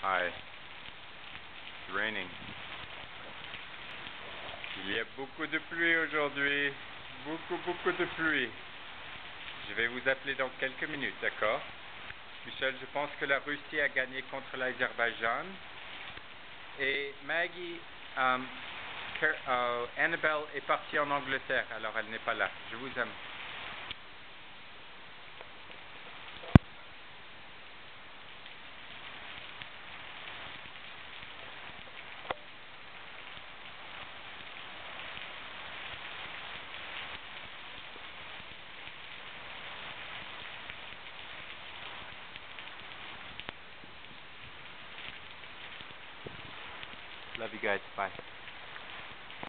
Hi. It's raining. Il y a beaucoup de pluie aujourd'hui. Beaucoup, beaucoup de pluie. Je vais vous appeler dans quelques minutes, d'accord? Michel, je pense que la Russie a gagné contre l'Azerbaïdjan. Et Maggie, euh, Annabelle est partie en Angleterre, alors elle n'est pas là. Je vous aime. Love you guys. Bye.